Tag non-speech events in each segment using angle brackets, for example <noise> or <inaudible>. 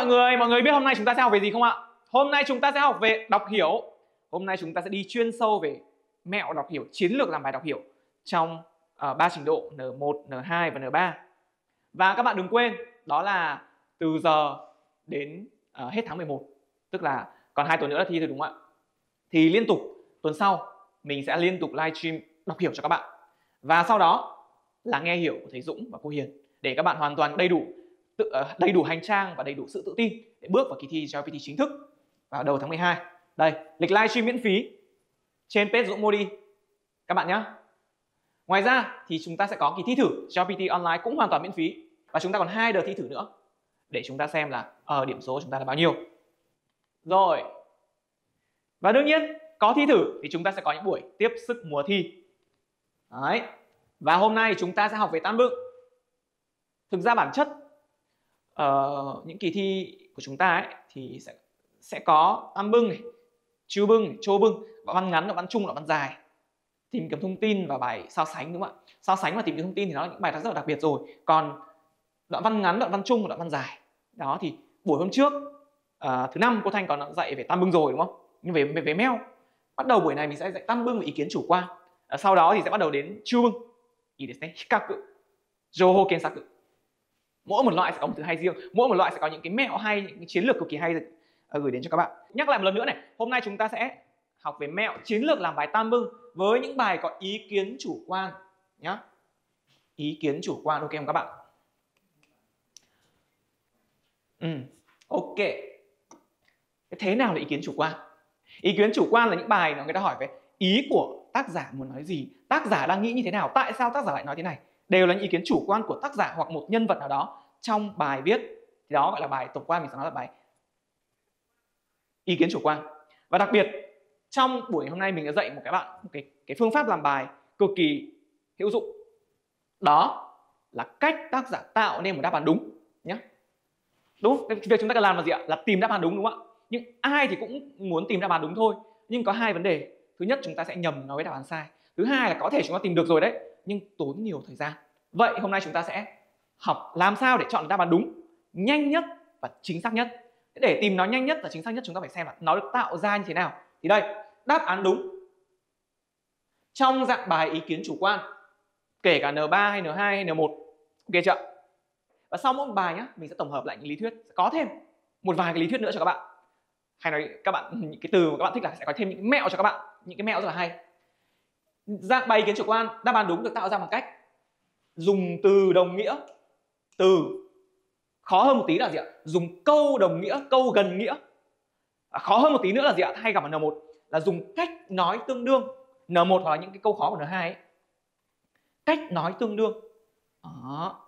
mọi người, mọi người biết hôm nay chúng ta sẽ học về gì không ạ? Hôm nay chúng ta sẽ học về đọc hiểu. Hôm nay chúng ta sẽ đi chuyên sâu về mẹo đọc hiểu, chiến lược làm bài đọc hiểu trong ờ, uh, 3 trình độ N1, N2 và N3. Và các bạn đừng quên, đó là từ giờ đến uh, hết tháng 11, tức là còn hai tuần nữa là thi rồi đúng không ạ? Thì liên tục tuần sau mình sẽ liên tục livestream đọc hiểu cho các bạn. Và sau đó là nghe hiểu của thầy Dũng và cô Hiền để các bạn hoàn toàn đầy đủ tự, ờ, đầy đủ hành trang và đầy đủ sự tự tin để bước vào kỳ thi GPT chính thức vào đầu tháng 12. Đây, lịch livestream miễn phí trên page Dũng Modi các bạn nhé. Ngoài ra thì chúng ta sẽ có kỳ thi thử GPT online cũng hoàn toàn miễn phí và chúng ta còn hai đợt thi thử nữa để chúng ta xem là ở uh, điểm số chúng ta là bao nhiêu. Rồi. Và đương nhiên có thi thử thì chúng ta sẽ có những buổi tiếp sức mùa thi. Đấy. Và hôm nay chúng ta sẽ học về tam bưng. Thực ra bản chất uh, những kỳ thi của chúng ta ấy thì sẽ sẽ có tam bưng này, chu bưng, này, chô bưng, đoạn văn ngắn, đoạn văn trung, đoạn văn dài. Tìm kiếm thông tin và bài so sánh đúng không ạ? So sánh và tìm kiếm thông tin thì nó là những bài rất là đặc biệt rồi. Còn đoạn văn ngắn, đoạn văn trung và đoạn văn dài. Đó thì buổi hôm trước uh, thứ năm cô Thanh còn dạy về tam bưng rồi đúng không? Nhưng về về, về mail bắt đầu buổi này mình sẽ dạy tam bưng và ý kiến chủ quan. Uh, sau đó thì sẽ bắt đầu đến chu bưng. Ý desu hikaku. Joho kensaku mỗi một loại sẽ có một thứ hay riêng, mỗi một loại sẽ có những cái mẹo hay, những cái chiến lược cực kỳ hay ờ, gửi đến cho các bạn. Nhắc lại một lần nữa này, hôm nay chúng ta sẽ học về mẹo chiến lược làm bài tam bưng với những bài có ý kiến chủ quan nhá. Ý kiến chủ quan, ok không các bạn? Ừ ok. Thế nào là ý kiến chủ quan? Ý kiến chủ quan là những bài mà người ta hỏi về ý của tác giả muốn nói gì, tác giả đang nghĩ như thế nào, tại sao tác giả lại nói thế này? Đều là những ý kiến chủ quan của tác giả hoặc một nhân vật nào đó trong bài viết. Thì đó gọi là bài tổng quan, mình sẽ nói là bài ý kiến chủ quan. Và đặc biệt, trong buổi hôm nay mình đã dạy một cái bạn, một cái cái phương pháp làm bài cực kỳ hữu dụng. Đó là cách tác giả tạo nên một đáp án đúng nhé đúng, cái việc chúng ta cần làm là gì ạ? Là tìm đáp án đúng đúng không ạ? Nhưng ai thì cũng muốn tìm đáp án đúng thôi. Nhưng có hai vấn đề. Thứ nhất, chúng ta sẽ nhầm nói với đáp án sai. Thứ hai là có thể chúng ta tìm được rồi đấy nhưng tốn nhiều thời gian. Vậy hôm nay chúng ta sẽ học làm sao để chọn đáp án đúng, nhanh nhất và chính xác nhất. Để tìm nó nhanh nhất và chính xác nhất chúng ta phải xem là nó được tạo ra như thế nào. Thì đây, đáp án đúng. Trong dạng bài ý kiến chủ quan, kể cả N3 hay N2 hay N1 ok chưa? Và sau mỗi bài nhá, mình sẽ tổng hợp lại những lý thuyết. Sẽ có thêm một vài cái lý thuyết nữa cho các bạn. Hay nói các bạn, những cái từ mà các bạn thích là sẽ có thêm những mẹo cho các bạn. Những cái mẹo rất là hay dạng bày kiến chủ quan đáp án đúng được tạo ra bằng cách dùng từ đồng nghĩa từ khó hơn một tí là gì ạ? Dùng câu đồng nghĩa câu gần nghĩa. À, khó hơn một tí nữa là gì ạ? Hay gặp ở n1 là dùng cách nói tương đương. N1 hoặc là những cái câu khó của n2 cách nói tương đương. Đó.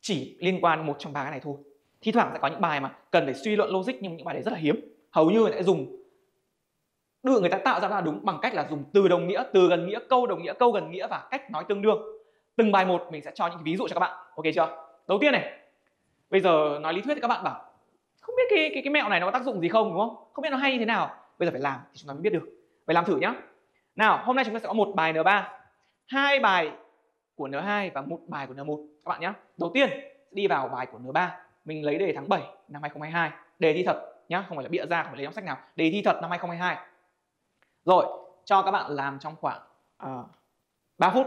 Chỉ liên quan một trong ba cái này thôi. Thi thoảng sẽ có những bài mà cần phải suy luận logic nhưng những bài đấy rất là hiếm. Hầu như sẽ dùng đưa người ta tạo ra là đúng bằng cách là dùng từ đồng nghĩa, từ gần nghĩa, câu đồng nghĩa, câu gần nghĩa và cách nói tương đương. Từng bài một mình sẽ cho những ví dụ cho các bạn. Ok chưa? Đầu tiên này, bây giờ nói lý thuyết thì các bạn bảo, không biết cái cái cái mẹo này nó có tác dụng gì không, đúng không? Không biết nó hay như thế nào. Bây giờ phải làm thì chúng ta mới biết được. Phải làm thử nhá. Nào, hôm nay chúng ta sẽ có một bài n3 hai bài của n2 và một bài của n1 các bạn nhé đầu tiên đi vào bài của n3 mình lấy đề tháng 7 năm 2022 đề thi thật nhá, không phải là bịa ra, không phải lấy trong sách nào. Đề thi thật năm 2022 rồi cho các bạn làm trong khoảng ờ, uh, 3 phút.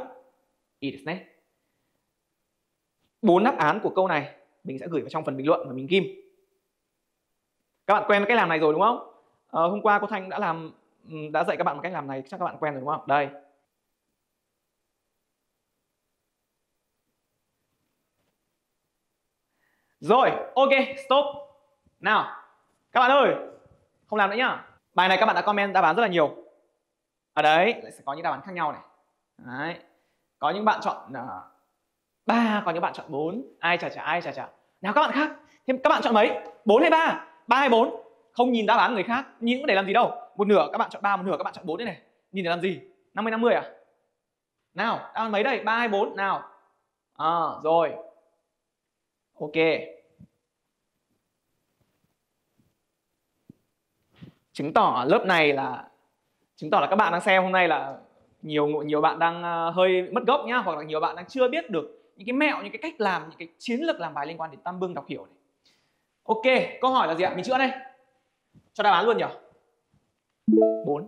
Bốn đáp án của câu này mình sẽ gửi vào trong phần bình luận và mình ghim. Các bạn quen với cách làm này rồi đúng không? Uh, hôm qua cô thanh đã làm ừ, đã dạy các bạn một cách làm này chắc các bạn quen rồi đúng không? Đây. Rồi ok stop. Nào các bạn ơi không làm nữa nhá. Bài này các bạn đã comment đáp án rất là nhiều ở đấy. Lại sẽ có những đáp án khác nhau này. Đấy. Có những bạn chọn uh, ba có những bạn chọn 4 ai chả chả ai chả chả nào các bạn khác. Thêm các bạn chọn mấy? 4 hay ba? Ba hay bốn? không nhìn đáp án người khác nhìn để làm gì đâu. Một nửa các bạn chọn ba một nửa các bạn chọn bốn đây này. Nhìn để làm gì? 50 50 à? Nào đáp án mấy đây? Ba hay bốn, nào. À, rồi. Ok. Chứng tỏ lớp này là chứng tỏ là các bạn đang xem hôm nay là nhiều nhiều bạn đang ờ, hơi mất gốc nhá hoặc là nhiều bạn đang chưa biết được những cái mẹo những cái cách làm những cái chiến lược làm bài liên quan đến tam bưng đọc hiểu này. Ok câu hỏi là gì ạ? Mình chữa đây. Cho đáp án luôn nhỉ? Bốn,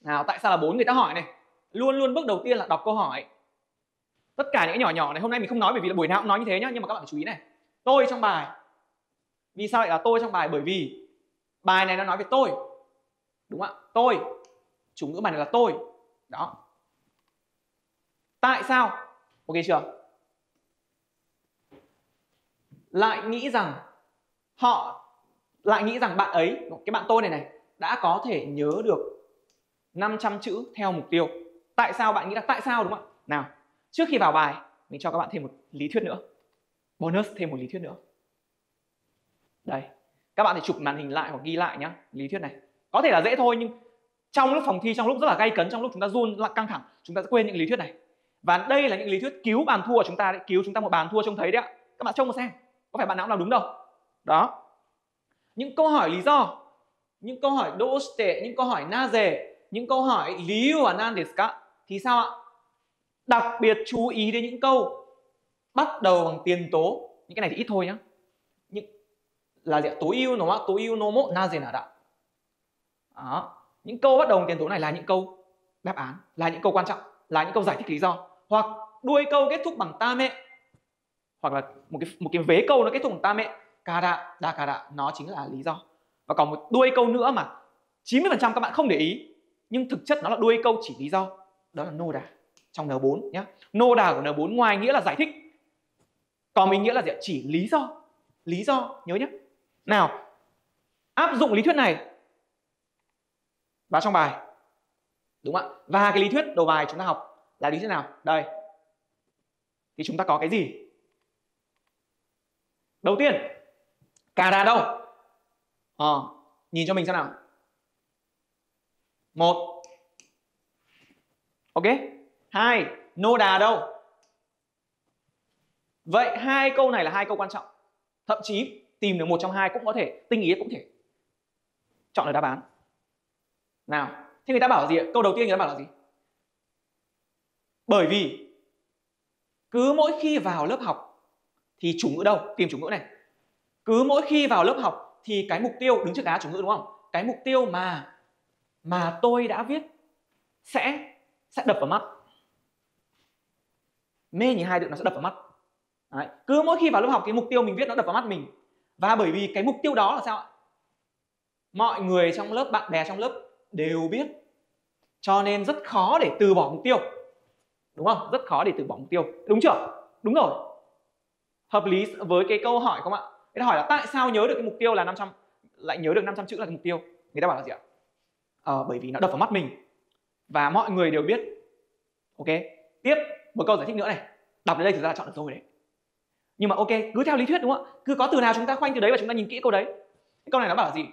nào tại sao là bốn người ta hỏi này? Luôn luôn bước đầu tiên là đọc câu hỏi. Tất cả những cái nhỏ nhỏ này hôm nay mình không nói bởi vì là buổi nào cũng nói như thế nhá nhưng mà các bạn phải chú ý này. Tôi trong bài. Vì sao lại là tôi trong bài? Bởi vì bài này nó nói về tôi đúng không ạ? Tôi, chủ ngữ bài này là tôi. Đó. Tại sao? Ok chưa? Lại nghĩ rằng họ, lại nghĩ rằng bạn ấy, cái bạn tôi này này, đã có thể nhớ được 500 chữ theo mục tiêu. Tại sao bạn nghĩ là tại sao, đúng không ạ? Nào, trước khi vào bài, mình cho các bạn thêm một lý thuyết nữa. Bonus thêm một lý thuyết nữa. Đây, các bạn thể chụp màn hình lại hoặc ghi lại nhé lý thuyết này có thể là dễ thôi, nhưng trong lúc phòng thi, trong lúc rất là gay cấn, trong lúc chúng ta run căng thẳng, chúng ta sẽ quên những lý thuyết này. Và đây là những lý thuyết cứu bàn thua của chúng ta đấy, cứu chúng ta một bàn thua trông thấy đấy ạ. Các bạn trông mà xem, có phải bạn nào làm đúng đâu. Đó. Những câu hỏi lý do, những câu hỏi doste những câu hỏi na dề, những câu hỏi lý và nan desu thì sao ạ? Đặc biệt chú ý đến những câu bắt đầu bằng tiền tố. Những cái này thì ít thôi nhá. Những là gì tối ưu nó tối ưu nó mộ na dề nào đã đó. Những câu bắt đầu tiền tố này là những câu đáp án, là những câu quan trọng, là những câu giải thích lý do, hoặc đuôi câu kết thúc bằng ta mẹ. Hoặc là một cái một cái vế câu nó kết thúc bằng ta mẹ. Cà đạ, đa cà đạ, nó chính là lý do. Và còn một đuôi câu nữa mà 90% các bạn không để ý, nhưng thực chất nó là đuôi câu chỉ lý do. Đó là nô đà, trong N4 nhé nô đà của N4 ngoài nghĩa là giải thích. Còn mình nghĩa là gì? chỉ lý do. Lý do, nhớ nhé nào, áp dụng lý thuyết này vào trong bài. Đúng không ạ? Và cái lý thuyết đầu bài chúng ta học là lý thuyết nào? Đây. Thì chúng ta có cái gì? Đầu tiên cà đà đâu? À, nhìn cho mình xem nào. Một. Ok. Hai nô đà đâu? Vậy hai câu này là hai câu quan trọng. Thậm chí tìm được một trong hai cũng có thể tinh ý cũng thể chọn được đáp án nào, thế người ta bảo gì ạ? Câu đầu tiên người ta bảo là gì? Bởi vì cứ mỗi khi vào lớp học thì chủ ngữ đâu? Tìm chủ ngữ này. Cứ mỗi khi vào lớp học thì cái mục tiêu, đứng trước đá chủ ngữ đúng không? Cái mục tiêu mà mà tôi đã viết sẽ sẽ đập vào mắt. Mê nhìn hai được nó sẽ đập vào mắt. Đấy. cứ mỗi khi vào lớp học cái mục tiêu mình viết nó đập vào mắt mình. Và bởi vì cái mục tiêu đó là sao ạ? Mọi người trong lớp, bạn bè trong lớp đều biết. Cho nên rất khó để từ bỏ mục tiêu. Đúng không? Rất khó để từ bỏ mục tiêu. Đúng chưa? Đúng rồi. Hợp lý với cái câu hỏi không ạ? Người ta hỏi là tại sao nhớ được cái mục tiêu là 500 lại nhớ được 500 chữ là cái mục tiêu? Người ta bảo là gì ạ? À, bởi vì nó đập vào mắt mình. Và mọi người đều biết. Ok? Tiếp một câu giải thích nữa này. Đọc đến đây thì ra là chọn được rồi đấy. Nhưng mà ok cứ theo lý thuyết đúng không ạ? Cứ có từ nào chúng ta khoanh từ đấy và chúng ta nhìn kỹ câu đấy. Câu này nó bảo là gì?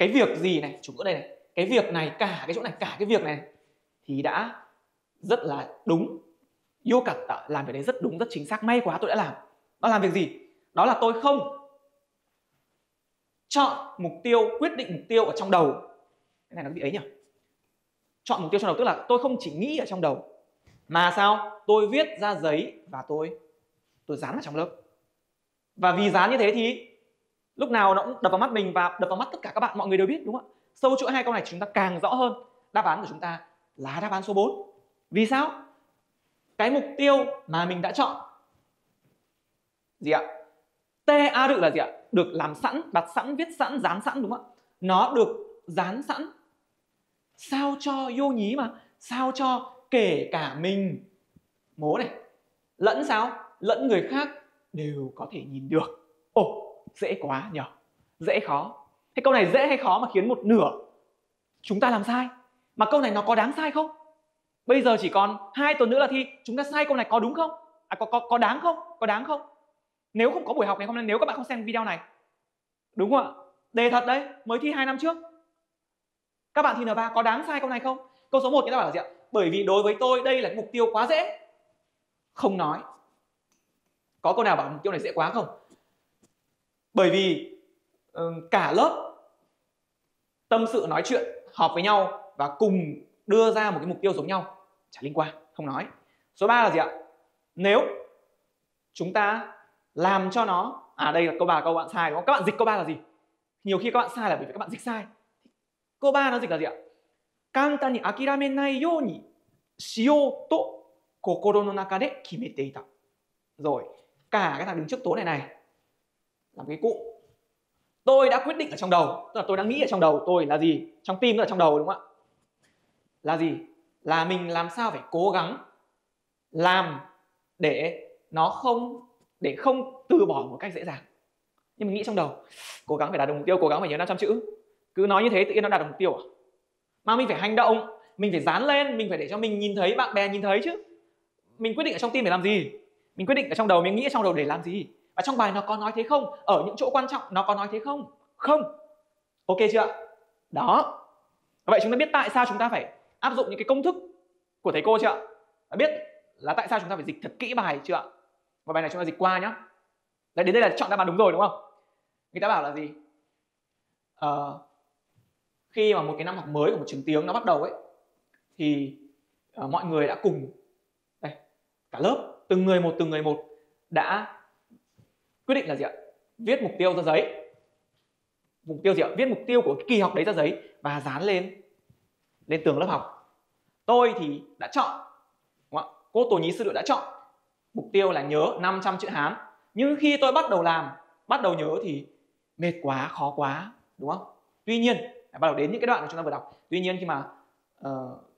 Cái việc gì này, chủ ngữ đây này, cái việc này, cả cái chỗ này, cả cái việc này thì đã rất là đúng. Yêu cặt làm việc đấy rất đúng, rất chính xác. May quá tôi đã làm. Nó làm việc gì? Đó là tôi không chọn mục tiêu, quyết định mục tiêu ở trong đầu. Cái này nó bị ấy nhỉ? Chọn mục tiêu trong đầu tức là tôi không chỉ nghĩ ở trong đầu, mà sao? Tôi viết ra giấy và tôi tôi dán vào trong lớp. Và vì dán như thế thì lúc nào nó cũng đập vào mắt mình và đập vào mắt tất cả các bạn, mọi người đều biết, đúng không ạ? Sâu chuỗi hai câu này chúng ta càng rõ hơn đáp án của chúng ta là đáp án số 4 vì sao? Cái mục tiêu mà mình đã chọn. Gì ạ? T a được là gì ạ? Được làm sẵn, đặt sẵn, viết sẵn, dán sẵn, đúng không ạ? Nó được dán sẵn. Sao cho vô nhí mà? Sao cho kể cả mình. Mố này. Lẫn sao? Lẫn người khác đều có thể nhìn được. Ồ dễ quá nhở? Dễ khó. Thế câu này dễ hay khó mà khiến một nửa chúng ta làm sai? Mà câu này nó có đáng sai không? Bây giờ chỉ còn hai tuần nữa là thi, chúng ta sai câu này có đúng không? À có có có đáng không? Có đáng không? Nếu không có buổi học này hôm nay, nếu các bạn không xem video này, đúng không ạ? Đề thật đấy, mới thi hai năm trước. Các bạn thi N3 có đáng sai câu này không? Câu số 1 người ta bảo là gì ạ? Bởi vì đối với tôi, đây là mục tiêu quá dễ. Không nói. Có câu nào bảo mục tiêu này dễ quá không? bởi vì ờ, cả lớp tâm sự, nói chuyện, họp với nhau và cùng đưa ra một cái mục tiêu giống nhau, chả liên quan, không nói. Số 3 là gì ạ? Nếu chúng ta làm cho nó à đây là câu ba là câu bạn sai, đúng không? Các bạn dịch câu ba là gì? Nhiều khi các bạn sai là bởi vì các bạn dịch sai. Câu ba nó dịch là gì ạ? Kantani akirame nai you ni shio to kokoro no naka de kimete ita. Rồi, cả cái thằng đứng trước tố này này làm cái cụ. Tôi đã quyết định ở trong đầu, tức là tôi đã nghĩ ở trong đầu tôi là gì? Trong tim là trong đầu, đúng không ạ? Là gì? Là mình làm sao phải cố gắng làm để nó không, để không từ bỏ một cách dễ dàng. Nhưng mình nghĩ trong đầu, cố gắng phải đạt được mục tiêu, cố gắng phải nhớ 500 chữ. Cứ nói như thế tự nhiên nó đạt được mục tiêu à? Mà mình phải hành động, mình phải dán lên, mình phải để cho mình nhìn thấy, bạn bè nhìn thấy chứ. Mình quyết định ở trong tim để làm gì? Mình quyết định ở trong đầu, mình nghĩ ở trong đầu để làm gì? Ở trong bài nó có nói thế không? Ở những chỗ quan trọng nó có nói thế không? Không. Ok chưa đó. Vậy chúng ta biết tại sao chúng ta phải áp dụng những cái công thức của thầy cô chưa đã biết là tại sao chúng ta phải dịch thật kỹ bài chưa và bài này chúng ta dịch qua nhá. Đấy, đến đây là chọn đáp án đúng rồi đúng không? Người ta bảo là gì? À, khi mà một cái năm học mới của một trường tiếng nó bắt đầu ấy thì uh, mọi người đã cùng đây cả lớp từng người một từng người một đã quyết định là gì ạ? Viết mục tiêu ra giấy. Mục tiêu gì ạ? Viết mục tiêu của kỳ học đấy ra giấy và dán lên lên tường lớp học. Tôi thì đã chọn đúng không? cô tổ nhí sư đội đã chọn. Mục tiêu là nhớ 500 chữ Hán. Nhưng khi tôi bắt đầu làm bắt đầu nhớ thì mệt quá khó quá đúng không? Tuy nhiên bắt đầu đến những cái đoạn mà chúng ta vừa đọc. Tuy nhiên khi mà uh,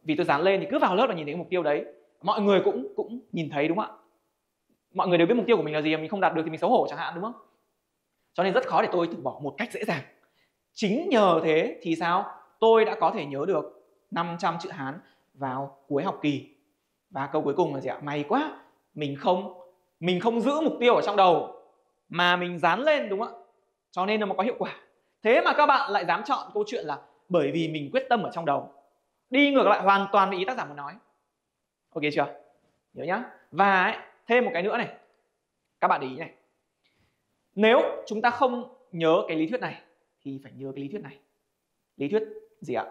vì tôi dán lên thì cứ vào lớp là nhìn thấy mục tiêu đấy. Mọi người cũng cũng nhìn thấy đúng không ạ? Mọi người đều biết mục tiêu của mình là gì à? mình không đạt được thì mình xấu hổ chẳng hạn đúng không? Cho nên rất khó để tôi từ bỏ một cách dễ dàng. Chính nhờ thế thì sao? Tôi đã có thể nhớ được 500 chữ Hán vào cuối học kỳ. Và câu cuối cùng là gì ạ? May quá mình không mình không giữ mục tiêu ở trong đầu mà mình dán lên đúng không ạ? Cho nên nó mới có hiệu quả. Thế mà các bạn lại dám chọn câu chuyện là bởi vì mình quyết tâm ở trong đầu. Đi ngược lại hoàn toàn với ý tác giả muốn nói. Ok chưa? Nhớ nhá. Và ấy, thêm một cái nữa này. Các bạn để ý này. Nếu chúng ta không nhớ cái lý thuyết này, thì phải nhớ cái lý thuyết này. Lý thuyết gì ạ?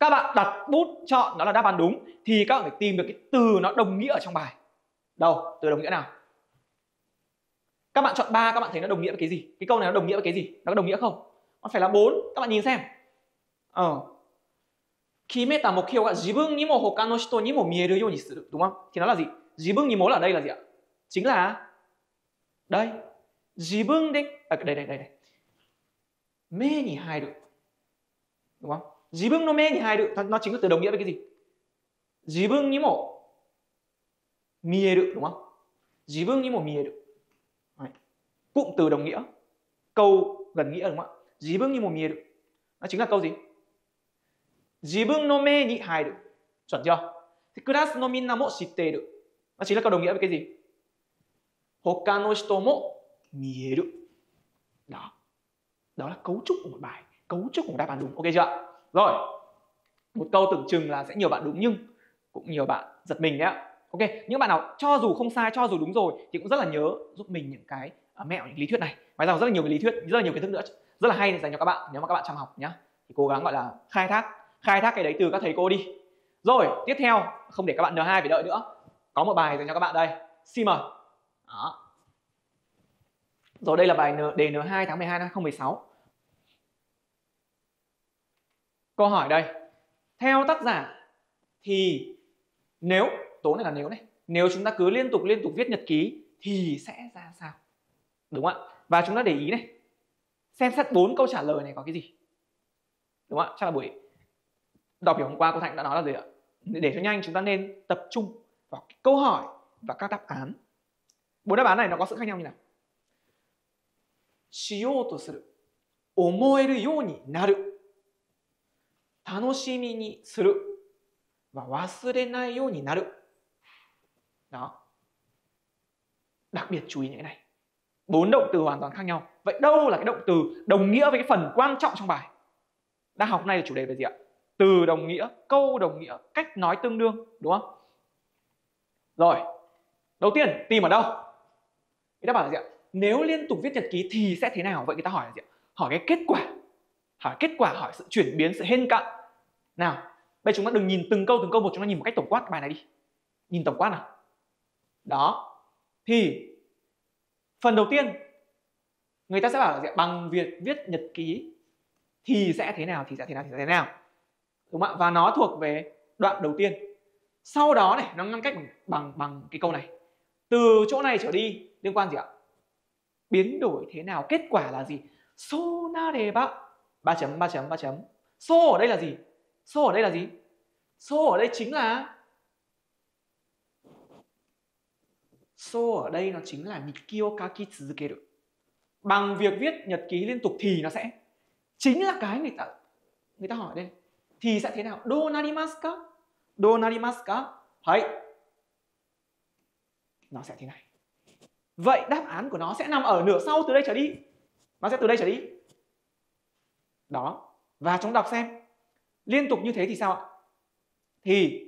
Các bạn đặt bút chọn nó là đáp án đúng, thì các bạn phải tìm được cái từ nó đồng nghĩa ở trong bài. Đâu? Từ đồng nghĩa nào? Các bạn chọn ba, các bạn thấy nó đồng nghĩa với cái gì? Cái câu này nó đồng nghĩa với cái gì? Nó có đồng nghĩa không? Nó phải là bốn, các bạn nhìn xem. Ờ. 決めた目標が自分にも他の人にも見えるようにするđúng không thì nó là gì 自分にも ở đây là gì ạ chính là đây 自分で à, đây đây đây đây 目に入る đúng không 自分の目に入る nó chính là từ đồng nghĩa với cái gì 自分にも見える đúng không 自分にも見える Đấy. cụm từ đồng nghĩa câu gần nghĩa đúng không ạ 自分にも見える nó chính là câu gì 自分の目に入る chuẩn chưa thì class no minna mo shitteru nó chính là câu đồng nghĩa với cái gì 他の人も見える đó đó là cấu trúc của một bài cấu trúc của một đáp án đúng ok chưa rồi một câu tưởng chừng là sẽ nhiều bạn đúng nhưng cũng nhiều bạn giật mình đấy ạ ok những bạn nào cho dù không sai cho dù đúng rồi thì cũng rất là nhớ giúp mình những cái uh, mẹo những lý thuyết này ngoài ra rất là nhiều cái lý thuyết rất là nhiều kiến thức nữa rất là hay dành cho các bạn nếu mà các bạn chăm học nhé thì cố gắng gọi là khai thác khai thác cái đấy từ các thầy cô đi. Rồi, tiếp theo, không để các bạn N2 phải đợi nữa. Có một bài dành cho các bạn đây. Xin mời đó. Rồi đây là bài đề N2 tháng 12 năm 2016 câu hỏi đây. Theo tác giả thì nếu, tố này là nếu này. Nếu chúng ta cứ liên tục liên tục viết nhật ký thì sẽ ra sao? Đúng không ạ? Và chúng ta để ý này. Xem xét bốn câu trả lời này có cái gì? Đúng không ạ? Chắc là buổi đọc hiểu hôm qua cô Thạnh đã nói là gì ạ để cho nhanh chúng ta nên tập trung vào câu hỏi và các đáp án bốn đáp án này nó có sự khác nhau như nào しようとする思えるようになる楽しみにする và 忘れないようになる đó đặc biệt chú ý những cái này bốn động từ hoàn toàn khác nhau vậy đâu là cái động từ đồng nghĩa với cái phần quan trọng trong bài đang học này là chủ đề về gì ạ Từ đồng nghĩa, câu đồng nghĩa, cách nói tương đương, đúng không? Rồi, đầu tiên, tìm ở đâu? Người ta bảo là gì ạ? Nếu liên tục viết nhật ký thì sẽ thế nào? Vậy người ta hỏi là gì ạ? Hỏi cái kết quả. Hỏi kết quả, hỏi sự chuyển biến, sự hên cận nào, bây chúng ta đừng nhìn từng câu từng câu một, chúng ta nhìn một cách tổng quát bài này đi. Nhìn tổng quát nào. Đó. Thì, phần đầu tiên, người ta sẽ bảo là gì? bằng việc viết nhật ký thì sẽ thế nào, thì sẽ thế nào, thì sẽ thế nào? Đúng không ạ? Và nó thuộc về đoạn đầu tiên. Sau đó này nó ngăn cách bằng bằng, bằng cái câu này. Từ chỗ này trở đi liên quan gì ạ? Biến đổi thế nào? Kết quả là gì? So na đề ba ba chấm ba chấm ba chấm. So ở đây là gì? So ở đây là gì? So ở đây chính là so ở đây nó chính là mikio kaki tsuzukeru. Bằng việc viết nhật ký liên tục thì nó sẽ chính là cái người ta người ta hỏi đây thì sẽ thế nào? Do narimasu ka do narimasu ka hay nó sẽ thế này. Vậy đáp án của nó sẽ nằm ở nửa sau từ đây trở đi. Nó sẽ từ đây trở đi. Đó. Và chúng đọc xem. Liên tục như thế thì sao ạ? Thì,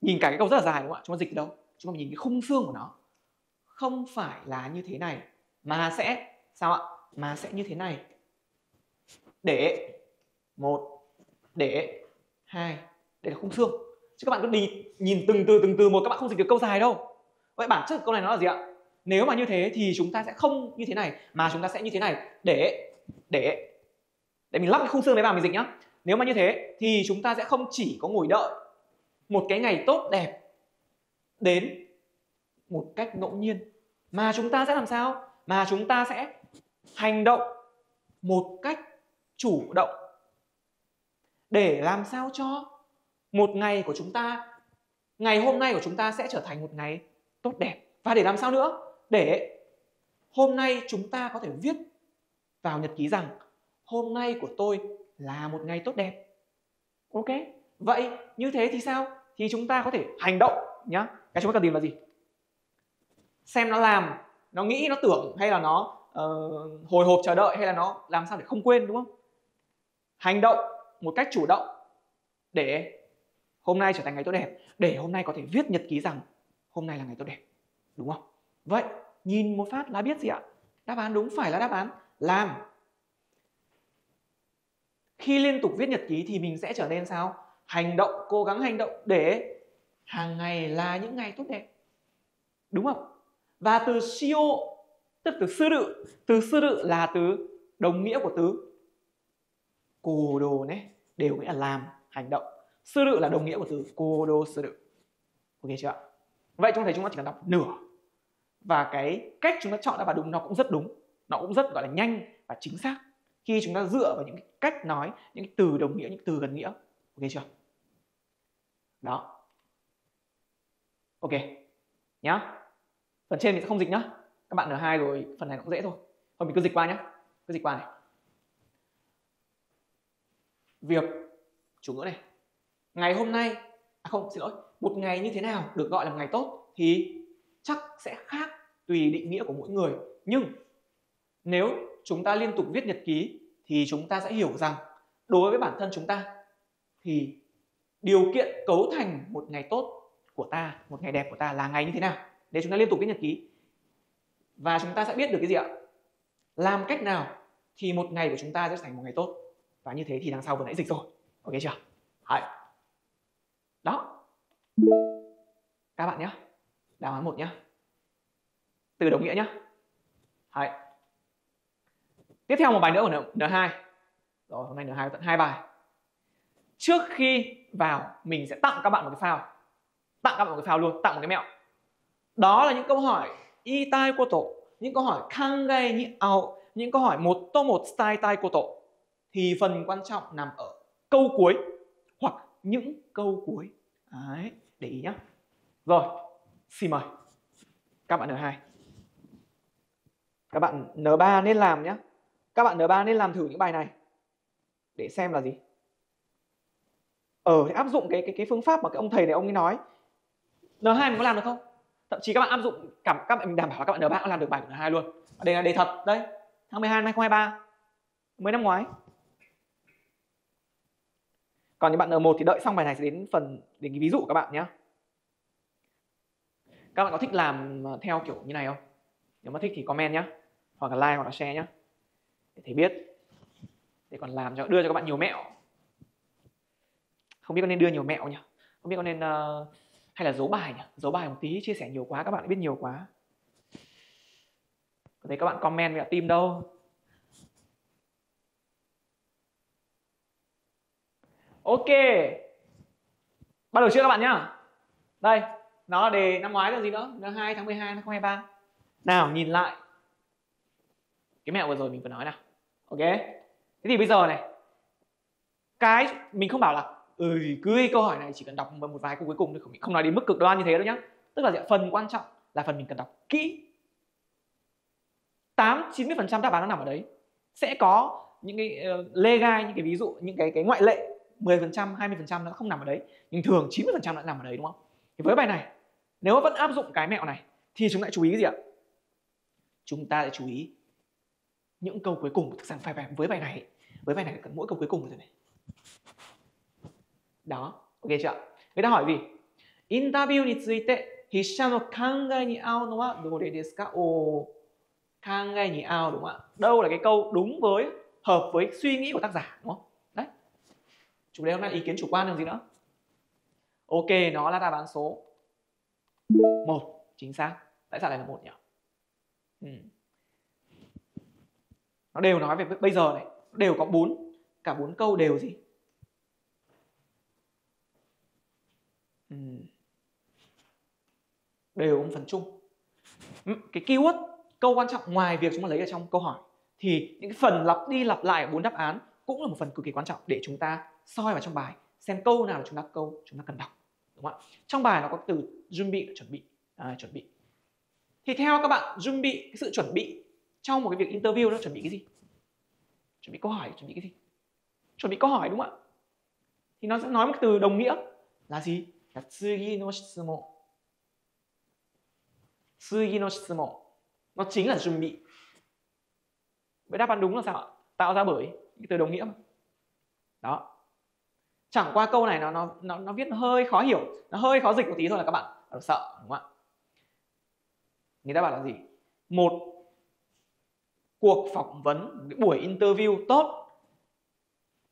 nhìn cả cái câu rất là dài đúng không ạ? Chúng ta dịch đâu? Chúng ta nhìn cái khung xương của nó. Không phải là như thế này, mà sẽ, sao ạ? Mà sẽ như thế này. Để một, để hai đây là khung xương. Chứ các bạn cứ đi nhìn từng từ từng từ một, các bạn không dịch được câu dài đâu. Vậy bản chất của câu này nó là gì ạ? Nếu mà như thế thì chúng ta sẽ không như thế này, mà chúng ta sẽ như thế này. Để để để mình lắp cái khung xương đấy vào mình dịch nhá. Nếu mà như thế thì chúng ta sẽ không chỉ có ngồi đợi một cái ngày tốt đẹp đến một cách ngẫu nhiên, mà chúng ta sẽ làm sao? Mà chúng ta sẽ hành động một cách chủ động để làm sao cho một ngày của chúng ta ngày hôm nay của chúng ta sẽ trở thành một ngày tốt đẹp. Và để làm sao nữa? Để hôm nay chúng ta có thể viết vào nhật ký rằng hôm nay của tôi là một ngày tốt đẹp. Ok? Vậy như thế thì sao? Thì chúng ta có thể hành động nhá. Cái chúng ta cần tìm là gì? Xem nó làm nó nghĩ nó tưởng hay là nó uh, hồi hộp chờ đợi hay là nó làm sao để không quên đúng không? Hành động một cách chủ động để hôm nay trở thành ngày tốt đẹp, để hôm nay có thể viết nhật ký rằng hôm nay là ngày tốt đẹp, đúng không? Vậy nhìn một phát là biết gì ạ? Đáp án đúng phải là đáp án làm. Khi liên tục viết nhật ký thì mình sẽ trở nên sao? Hành động, cố gắng hành động để hàng ngày là những ngày tốt đẹp. Đúng không? Và từ siêu, tức từ sư đự từ sư đự là từ đồng nghĩa của từ cô đô nhé, đều nghĩa là làm hành động. Sư đự là đồng nghĩa của từ cô đô sư đự ok chưa vậy chúng thấy chúng ta chỉ cần đọc nửa. Và cái cách chúng ta chọn đáp án đúng nó cũng rất đúng. Nó cũng rất gọi là nhanh và chính xác. Khi chúng ta dựa vào những cái cách nói những cái từ đồng nghĩa những từ gần nghĩa. Ok chưa? Đó. Ok. Nhá. Phần trên mình sẽ không dịch nhá. Các bạn N2 rồi phần này cũng dễ thôi. Thôi mình cứ dịch qua nhá. Cứ dịch qua này việc chủ ngữ này. Ngày hôm nay à không, xin lỗi, một ngày như thế nào được gọi là ngày tốt thì chắc sẽ khác tùy định nghĩa của mỗi người. Nhưng nếu chúng ta liên tục viết nhật ký thì chúng ta sẽ hiểu rằng đối với bản thân chúng ta thì điều kiện cấu thành một ngày tốt của ta, một ngày đẹp của ta là ngày như thế nào? Để chúng ta liên tục viết nhật ký. Và chúng ta sẽ biết được cái gì ạ? Làm cách nào thì một ngày của chúng ta sẽ thành một ngày tốt? Và như thế thì đằng sau vừa nãy dịch rồi. Ok chưa? Đấy. đó. Các bạn nhé đáp án một nhé từ đồng nghĩa nhé Đấy. tiếp theo một bài nữa của N2 rồi hôm nay N2 tận hai bài. Trước khi vào mình sẽ tặng các bạn một cái phao, tặng các bạn một cái phao luôn tặng một cái mẹo. Đó là những câu hỏi y tai cô tổ những câu hỏi kangai ni ao những câu hỏi một tô một style tai của tổ thì phần quan trọng nằm ở câu cuối hoặc những câu cuối. Đấy để ý nhá. Rồi xin mời. Các bạn N2 các bạn N3 nên làm nhé các bạn N3 nên làm thử những bài này để xem là gì. Ở ờ, áp dụng cái cái cái phương pháp mà cái ông thầy này ông ấy nói. N2 mình có làm được không? Thậm chí các bạn áp dụng cảm các bạn mình đảm bảo là các bạn N3 cũng làm được bài của N2 luôn. Đây là đề thật đây. Tháng 12 năm 2023 mới năm ngoái còn những bạn N1 thì đợi xong bài này sẽ đến phần đến cái ví dụ các bạn nhé các bạn có thích làm ờ, theo kiểu như này không? Nếu mà thích thì comment nhé hoặc là like hoặc là share nhé để thầy biết. Để còn làm cho đưa cho các bạn nhiều mẹo. Không biết có nên đưa nhiều mẹo nhỉ? Không biết có nên uh, hay là giấu bài nhỉ? Giấu bài một tí chia sẻ nhiều quá các bạn biết nhiều quá. Có thấy các bạn comment với tim đâu? Ok. Bắt đầu chưa các bạn nhá. Đây nó là đề năm ngoái là gì nữa là 2 tháng 12 năm 2023 nào nhìn lại. Cái mẹo vừa rồi mình vừa nói nào. Ok. Thế thì bây giờ này cái mình không bảo là ừ cứ cái câu hỏi này chỉ cần đọc một vài câu cuối cùng thôi không nói đến mức cực đoan như thế đâu nhá. Tức là phần quan trọng là phần mình cần đọc kỹ. 8 90 phần trăm đáp án nó nằm ở đấy. Sẽ có những cái uh, lê gai những cái ví dụ những cái cái ngoại lệ 10 phần trăm 20 phần trăm nó không nằm ở đấy nhưng thường 90 phần trăm nó nằm ở đấy đúng không thì với bài này nếu vẫn áp dụng cái mẹo này thì chúng lại chú ý cái gì ạ chúng ta sẽ chú ý những câu cuối cùng thực ra phải bài với bài này với bài này cần mỗi câu cuối cùng rồi này đó ok chưa người ta hỏi gì interview について筆者の考えに合うのはどれですか ồ 考えに合うđúng không ạ đâu là cái câu đúng với hợp với suy nghĩ của tác giả đúng không đấy Chủ đề hôm nay ý kiến chủ quan làm gì nữa? Ok, nó là đáp án số 1 chính xác. Tại sao lại là một nhỉ? Ừ. nó đều nói về bây giờ này đều có bốn, cả bốn câu đều gì? Ừ. đều phần chung. Hmm, cái keyword, câu quan trọng ngoài việc chúng ta lấy ở trong câu hỏi, thì những cái phần lặp đi lặp lại bốn đáp án cũng là một phần cực kỳ quan trọng để chúng ta soi vào trong bài xem câu nào là chúng ta câu chúng ta cần đọc đúng không ạ? Trong bài nó có từ chuẩn bị chuẩn bị à, chuẩn bị. Thì theo các bạn chuẩn bị cái sự chuẩn bị trong một cái việc interview nó chuẩn bị cái gì? Chuẩn bị câu hỏi chuẩn bị cái gì? Chuẩn bị câu hỏi đúng không ạ? Thì nó sẽ nói một từ đồng nghĩa là gì? Là tsugi no shitsumo tsugi no shitsumo nó chính là chuẩn bị. Vậy đáp án đúng là sao ạ? Tạo ra bởi cái từ đồng nghĩa mà. Đó chẳng qua câu này nó nó nó nó viết hơi khó hiểu, nó hơi khó dịch một tí thôi là các bạn sợ, đúng không ạ? Người ta bảo là gì? Một, cuộc phỏng vấn cái buổi interview tốt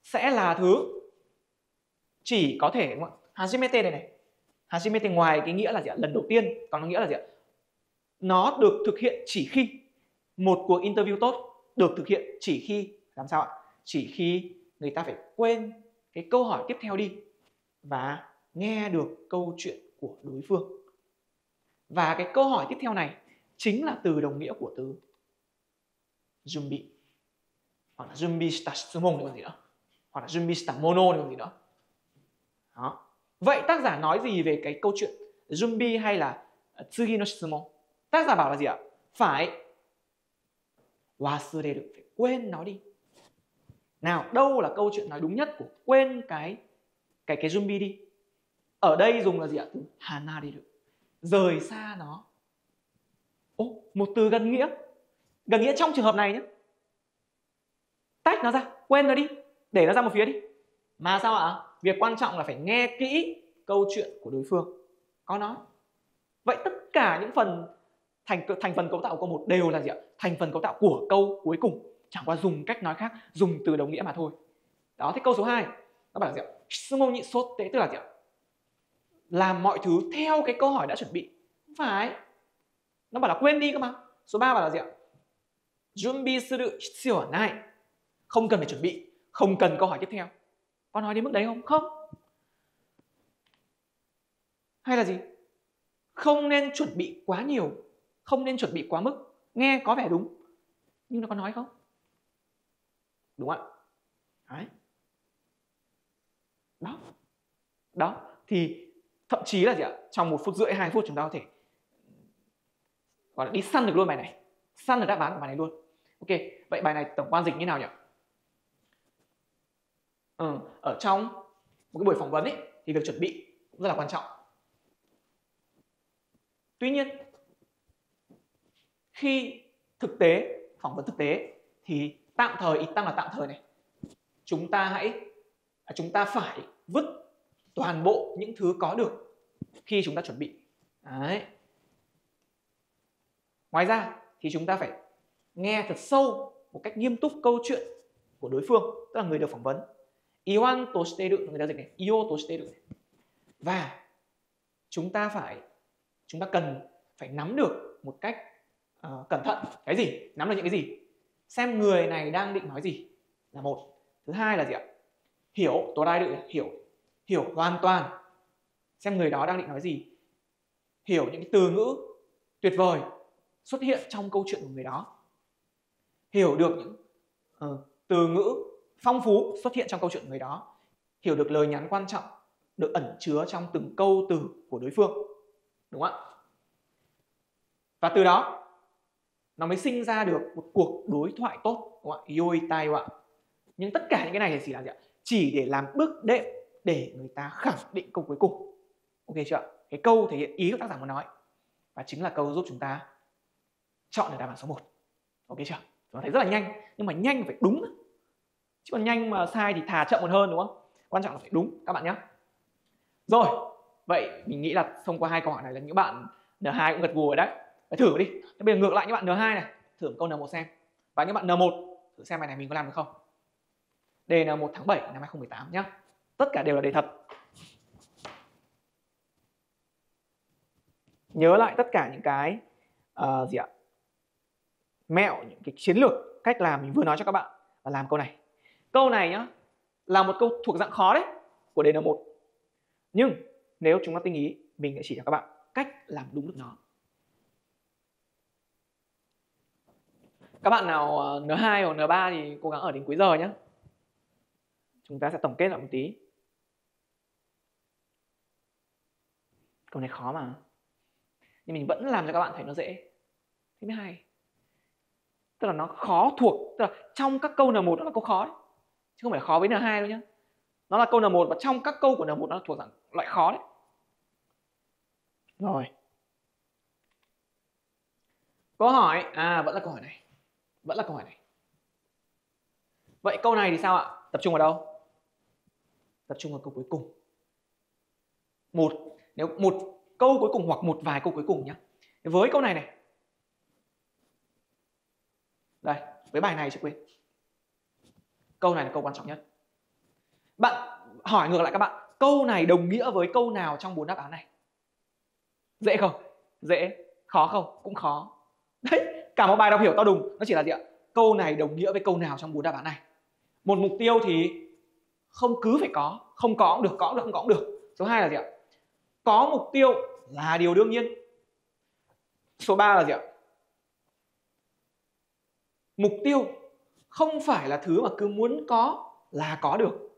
sẽ là thứ chỉ có thể, đúng không ạ? Hashimete này này. Hashimete ngoài cái nghĩa là gì ạ? Lần đầu tiên, còn nó nghĩa là gì ạ? Nó được thực hiện chỉ khi một cuộc interview tốt được thực hiện, chỉ khi, làm sao ạ? Chỉ khi người ta phải quên cái câu hỏi tiếp theo đi và nghe được câu chuyện của đối phương. Và cái câu hỏi tiếp theo này chính là từ đồng nghĩa của từ zombie hoặc là zombie stasumon thì gì nữa. Hoặc là zombie stamono thì gì nữa. Đó. Vậy tác giả nói gì về cái câu chuyện zombie hay là ờ, tsugi no shitsumon tác giả bảo là gì ạ? Phải wasureru phải quên nó đi nào, đâu là câu chuyện nói đúng nhất của quên cái cái cái zombie đi. Ở đây dùng là gì ạ? Từ được. Rời xa nó. Ô, một từ gần nghĩa. Gần nghĩa trong trường hợp này nhé. Tách nó ra, quên nó đi. Để nó ra một phía đi. Mà sao ạ? Việc quan trọng là phải nghe kỹ câu chuyện của đối phương. Có nói. Vậy tất cả những phần thành thành phần cấu tạo của câu một đều là gì ạ? Thành phần cấu tạo của câu cuối cùng chẳng qua dùng cách nói khác, dùng từ đồng nghĩa mà thôi. Đó, thế câu số 2 nó bảo là gì ạ? Sumo nhị sốt tế tức là gì ạ? Làm mọi thứ theo cái câu hỏi đã chuẩn bị. Không phải. Nó bảo là quên đi cơ mà. Số 3 bảo là gì ạ? Chuẩn suru hitsuyo nai. Không cần phải chuẩn bị, không cần câu hỏi tiếp theo. Có nói đến mức đấy không? Không. Hay là gì? Không nên chuẩn bị quá nhiều, không nên chuẩn bị quá mức. Nghe có vẻ đúng, nhưng nó có nói không? Đúng không ạ? Đấy. Đó. Đó. Thì thậm chí là gì ạ? Trong một phút rưỡi hai phút chúng ta có thể gọi là đi săn được luôn bài này. Săn được đáp án của bài này luôn. Ok vậy bài này tổng quan dịch như nào nhỉ? Ừ, ở trong một cái buổi phỏng vấn ấy thì việc chuẩn bị cũng rất là quan trọng. Tuy nhiên khi thực tế phỏng vấn thực tế thì tạm thời ít tăng là tạm thời này. Chúng ta hãy à, chúng ta phải vứt toàn bộ những thứ có được khi chúng ta chuẩn bị. Đấy. Ngoài ra thì chúng ta phải nghe thật sâu một cách nghiêm túc câu chuyện của đối phương tức là người được phỏng vấn. Iwan toshiteru người ta dịch này io toshiteru và chúng ta phải chúng ta cần phải nắm được một cách uh, cẩn thận. Cái gì? Nắm được những cái gì? Xem người này đang định nói gì là một. Thứ hai là gì ạ? Hiểu tối đa được hiểu. Hiểu hoàn toàn. Xem người đó đang định nói gì. Hiểu những từ ngữ tuyệt vời xuất hiện trong câu chuyện của người đó. Hiểu được những uh, từ ngữ phong phú xuất hiện trong câu chuyện của người đó. Hiểu được lời nhắn quan trọng được ẩn chứa trong từng câu từ của đối phương. Đúng không ạ? Và từ đó nó mới sinh ra được một cuộc đối thoại tốt đúng không ạ yoi tai ạ nhưng tất cả những cái này thì chỉ là gì ạ? Chỉ để làm bước đệm để người ta khẳng định câu cuối cùng. Ok chưa cái câu thể hiện ý của tác giả muốn nói, và chính là câu giúp chúng ta chọn được đáp án số 1 ok chưa chúng ta thấy rất là nhanh, nhưng mà nhanh phải đúng. Chứ còn nhanh mà sai thì thà chậm một hơn, đúng không? Quan trọng là phải đúng, các bạn nhé. Rồi, vậy mình nghĩ là thông qua hai câu hỏi này là những bạn N2 cũng gật gù rồi đấy phải thử đi. Thế bây giờ ngược lại những bạn N2 này. Thử câu N1 xem. Và những bạn N1 thử xem bài này mình có làm được không? Đề N1 tháng 7 năm 2018 nhé tất cả đều là đề thật. Nhớ lại tất cả những cái uh, gì ạ? Mẹo những cái chiến lược cách làm mình vừa nói cho các bạn. Và làm câu này. Câu này nhá là một câu thuộc dạng khó đấy của đề N1 nhưng nếu chúng ta tinh ý mình sẽ chỉ cho các bạn cách làm đúng được nó. Các bạn nào ờ, N2 hoặc N3 thì cố gắng ở đến cuối giờ nhé chúng ta sẽ tổng kết lại một tí. Câu này khó mà. Nhưng mình vẫn làm cho các bạn thấy nó dễ. Thế mới hay. Tức là nó khó thuộc, tức là trong các câu N1 nó là câu khó đấy. Chứ không phải khó với N2 đâu nhé nó là câu N1 và trong các câu của N1 nó thuộc dạng loại khó đấy. Rồi. Câu hỏi à vẫn là câu hỏi này vẫn là câu hỏi này. Vậy câu này thì sao ạ? Tập trung vào đâu? Tập trung vào câu cuối cùng. Một, nếu một câu cuối cùng hoặc một vài câu cuối cùng nhé với câu này này. Đây, với bài này chưa quên câu này là câu quan trọng nhất. Bạn, hỏi ngược lại các bạn. Câu này đồng nghĩa với câu nào trong bốn đáp án này? Dễ không? Dễ. Khó không? Cũng khó. Đấy cả một bài đọc hiểu to đùng. Nó chỉ là gì ạ? Câu này đồng nghĩa với câu nào trong bốn đáp án này? Một mục tiêu thì không cứ phải có. Không có cũng được, có cũng được, không có cũng được. Số 2 là gì ạ? Có mục tiêu là điều đương nhiên. Số 3 là gì ạ? Mục tiêu không phải là thứ mà cứ muốn có là có được.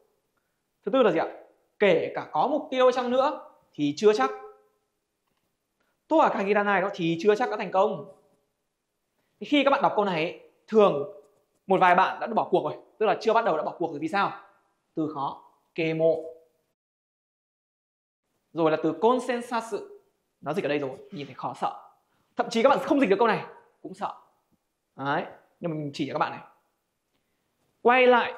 Thứ tư là gì ạ? Kể cả có mục tiêu chăng nữa thì chưa chắc. Tôi ở Kagira này đó thì chưa chắc đã thành công thì khi các bạn đọc câu này, thường một vài bạn đã bỏ cuộc rồi. Tức là chưa bắt đầu đã bỏ cuộc rồi vì sao? Từ khó kemo rồi là từ consensus. Nó dịch ở đây rồi, nhìn thấy khó sợ. Thậm chí các bạn không dịch được câu này, cũng sợ. Đấy, nhưng mà mình chỉ cho các bạn này. Quay lại,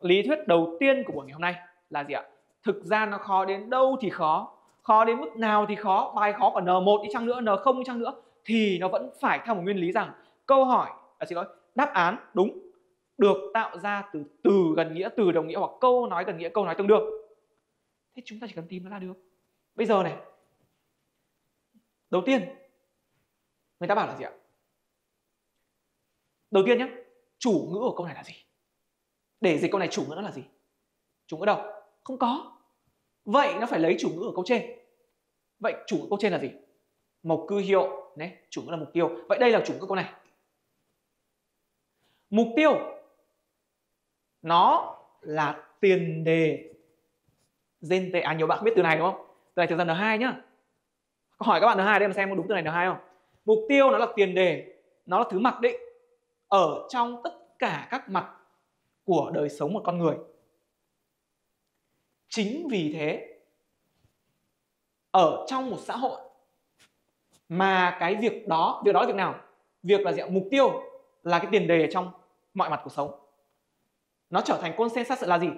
lý thuyết đầu tiên của buổi ngày hôm nay là gì ạ? Thực ra nó khó đến đâu thì khó khó đến mức nào thì khó, bài khó của n1 đi chăng nữa n0 đi chăng nữa, thì nó vẫn phải theo một nguyên lý rằng câu hỏi à, xin lỗi đáp án đúng được tạo ra từ từ gần nghĩa từ đồng nghĩa hoặc câu nói gần nghĩa câu nói tương đương. Thế chúng ta chỉ cần tìm nó là được. Bây giờ này đầu tiên người ta bảo là gì ạ? Đầu tiên nhé chủ ngữ của câu này là gì? Để dịch câu này chủ ngữ nó là gì? Chủ ngữ đâu? Không có. Vậy nó phải lấy chủ ngữ ở câu trên. Vậy chủ ngữ câu trên là gì? Mục cư hiệu đấy chủ ngữ là mục tiêu. Vậy đây là chủ ngữ câu này mục tiêu, nó là tiền đề. Gen tệ à nhiều bạn không biết từ này, đúng không? Từ này thực ra n hai nhá. Hỏi các bạn n hai đây mà xem có đúng từ này n hai không? Mục tiêu nó là tiền đề, nó là thứ mặc định ở trong tất cả các mặt của đời sống một con người. Chính vì thế, ở trong một xã hội mà cái việc đó việc đó là việc nào? Việc là gì mục tiêu là cái tiền đề trong mọi mặt cuộc sống. Nó trở thành consensus là gì?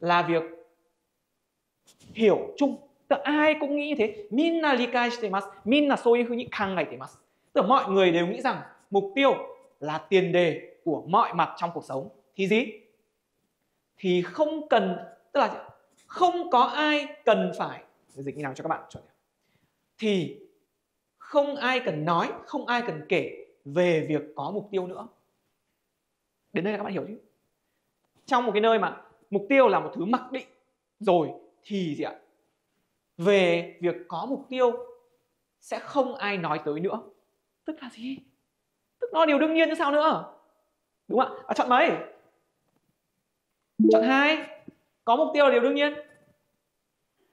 Là việc hiểu chung. Tức là ai cũng nghĩ như thế. Minna likai shitemasu minna soifu ni kangaitemasu tức là mọi người đều nghĩ rằng mục tiêu là tiền đề của mọi mặt trong cuộc sống. Thì gì? Thì không cần, tức là không có ai cần phải dịch như nào cho các bạn chuẩn thì không ai cần nói, không ai cần kể về việc có mục tiêu nữa đến đây là các bạn hiểu chứ? Trong một cái nơi mà mục tiêu là một thứ mặc định rồi thì gì ạ? Về việc có mục tiêu sẽ không ai nói tới nữa. Tức là gì? Tức nó điều đương nhiên chứ sao nữa? Đúng không ạ? À, chọn mấy? Chọn hai. Có mục tiêu là điều đương nhiên.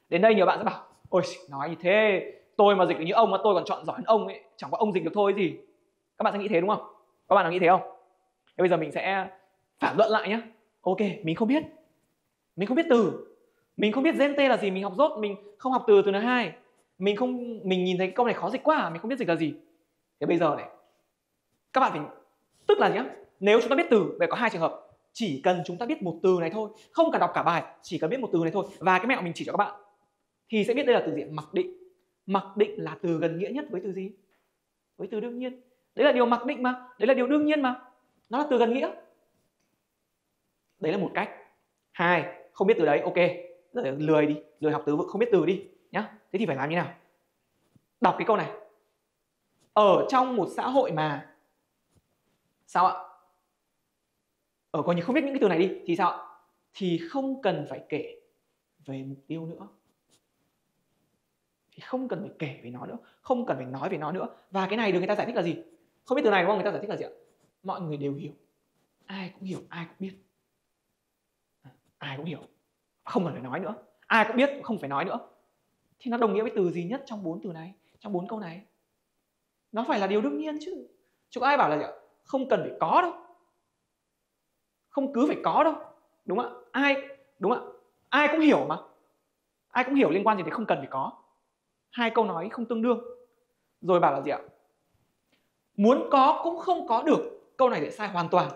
Đến đây nhiều bạn sẽ bảo ôi nói như thế. Tôi mà dịch được như ông mà tôi còn chọn giỏi hơn ông ấy chẳng có ông dịch được thôi gì các bạn sẽ nghĩ thế đúng không? Các bạn nào nghĩ thế không? Thế bây giờ mình sẽ phản luận lại nhé ok, mình không biết. Mình không biết từ. Mình không biết gen t là gì, mình học dốt mình không học từ từ n hai. Mình không, mình nhìn thấy câu này khó dịch quá à? mình không biết dịch là gì. Thế bây giờ này, các bạn phải, tức là nhé nếu chúng ta biết từ, vậy có hai trường hợp. Chỉ cần chúng ta biết một từ này thôi, không cần đọc cả bài, chỉ cần biết một từ này thôi, và cái mẹo mình chỉ cho các bạn, thì sẽ biết đây là từ diện mặc định. Mặc định là từ gần nghĩa nhất với từ gì? Với từ đương nhiên. Đấy là điều mặc định mà, đấy là điều đương nhiên mà nó là từ gần nghĩa. Đấy là một cách. Hai, không biết từ đấy, ok. Lười đi, lười học từ vựng, không biết từ đi, nhá. Thế thì phải làm như nào? Đọc cái câu này. Ở trong một xã hội mà sao ạ? Ở coi như không biết những cái từ này đi, thì sao ạ? Thì không cần phải kể về mục tiêu nữa. Thì không cần phải kể về nó nữa, không cần phải nói về nó nữa. Và cái này được người ta giải thích là gì? Không biết từ này đúng không? Người ta giải thích là gì ạ? Mọi người đều hiểu. Ai cũng hiểu, ai cũng biết. Ai cũng hiểu. Không cần phải nói nữa. Ai cũng biết, không phải nói nữa. Thì nó đồng nghĩa với từ gì nhất trong bốn từ này, trong bốn câu này. Nó phải là điều đương nhiên chứ. Chứ ai bảo là không cần phải có đâu. Không cứ phải có đâu. Đúng không ạ? Ai, đúng không ạ? Ai cũng hiểu mà. Ai cũng hiểu liên quan gì thì không cần phải có. Hai câu nói không tương đương. Rồi bảo là gì ạ? Muốn có cũng không có được câu này lại sai hoàn toàn.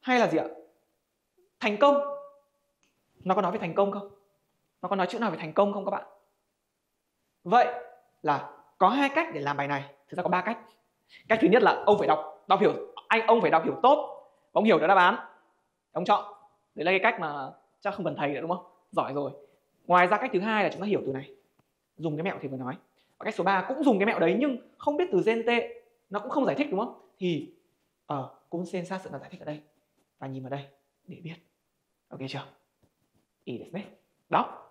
Hay là gì ạ? Thành công. Nó có nói về thành công không? Nó có nói chữ nào về thành công không các bạn? Vậy là có hai cách để làm bài này. Thực ra có ba cách. Cách thứ nhất là ông phải đọc đọc hiểu. Anh, ông phải đọc hiểu tốt. Ông hiểu được đáp án. Ông chọn. Đấy là cái cách mà chắc không cần thầy nữa, đúng không? Giỏi rồi. Ngoài ra cách thứ hai là chúng ta hiểu từ này. Dùng cái mẹo thì vừa nói. Và cách số 3 cũng dùng cái mẹo đấy nhưng không biết từ gen tệ nó cũng không giải thích, đúng không? Thì ở uh, cũng xem sát sự giải thích ở đây và nhìn vào đây để biết. Ok chưa? Ý đấy đó.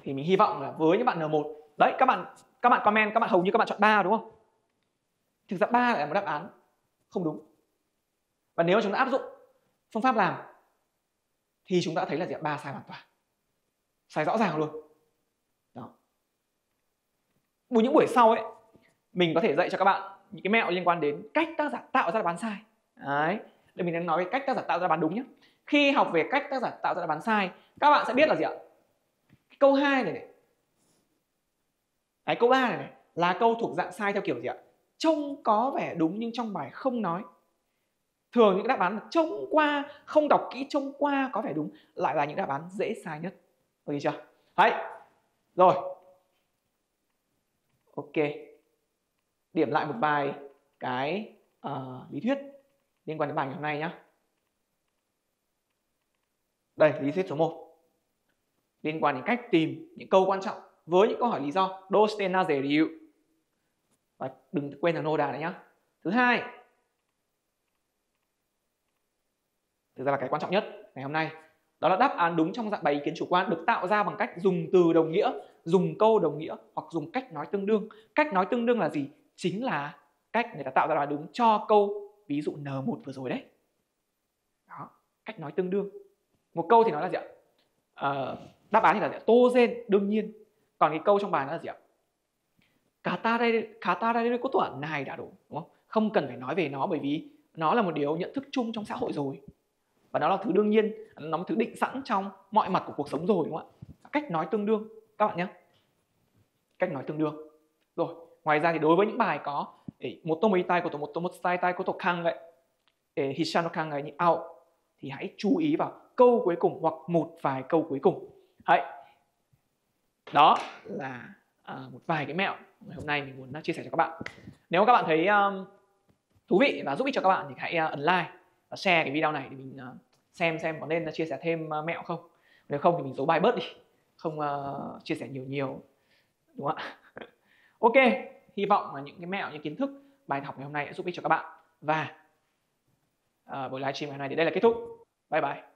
Thì mình hy vọng là với những bạn N1 đấy các bạn các bạn comment các bạn hầu như các bạn chọn ba đúng không? Thực ra ba là một đáp án không đúng. Và nếu chúng ta áp dụng phương pháp làm thì chúng ta thấy là diện ba sai hoàn toàn. Sai rõ ràng luôn. Đó. Buổi những buổi sau ấy mình có thể dạy cho các bạn những cái mẹo liên quan đến cách tác giả tạo ra đáp án sai. Đấy để mình đang nói về cách tác giả tạo ra đáp án đúng nhé khi học về cách tác giả tạo ra đáp án sai các bạn sẽ biết là gì ạ? Câu 2 này này. Đấy, câu 3 này, này là câu thuộc dạng sai theo kiểu gì ạ? Trông có vẻ đúng nhưng trong bài không nói. Thường những đáp án trông qua không đọc kỹ trông qua có vẻ đúng lại là những đáp án dễ sai nhất. Ok chưa? Đấy rồi. Ok điểm lại một bài cái uh, lý thuyết liên quan đến bài ngày hôm nay nhé đây lý thuyết số 1 liên quan đến cách tìm những câu quan trọng với những câu hỏi lý do. Dostena Zeriu và đừng quên thằng nô đà này nhá. Thứ hai thực ra là cái quan trọng nhất ngày hôm nay đó là đáp án đúng trong dạng bài ý kiến chủ quan được tạo ra bằng cách dùng từ đồng nghĩa dùng câu đồng nghĩa hoặc dùng cách nói tương đương. Cách nói tương đương là gì? Chính là cách người ta tạo ra đáp án đúng cho câu ví dụ n1 vừa rồi đấy. Đó cách nói tương đương. Một câu thì nói là gì ạ? Uh, đáp án thì là gì ạ? Tô gen đương nhiên. Còn cái câu trong bài nó là gì ạ? Katare có tuổi này đã đủ đúng không? Không cần phải nói về nó bởi vì nó là một điều nhận thức chung trong xã hội rồi. Và nó là thứ đương nhiên nó là một thứ định sẵn trong mọi mặt của cuộc sống rồi đúng không ạ? Cách nói tương đương các bạn nhé. Cách nói tương đương. Rồi ngoài ra thì đối với những bài có một tô mấy tay của tổ một tô một tay tay của tổ khang vậy nó khang ấy như out thì hãy chú ý vào câu cuối cùng hoặc một vài câu cuối cùng. Đấy. đó là à, một vài cái mẹo ngày hôm nay mình muốn à, chia sẻ cho các bạn. Nếu các bạn thấy um, thú vị và giúp ích cho các bạn thì hãy uh, ấn like và share cái video này để mình uh, xem xem có nên chia sẻ thêm uh, mẹo không. Nếu không thì mình giấu bài bớt đi không uh, chia sẻ nhiều nhiều đúng không ạ? <laughs> Ok hy vọng là những cái mẹo những kiến thức bài học ngày hôm nay sẽ giúp ích cho các bạn. Và uh, buổi livestream ngày hôm nay thì đây là kết thúc. Bye bye.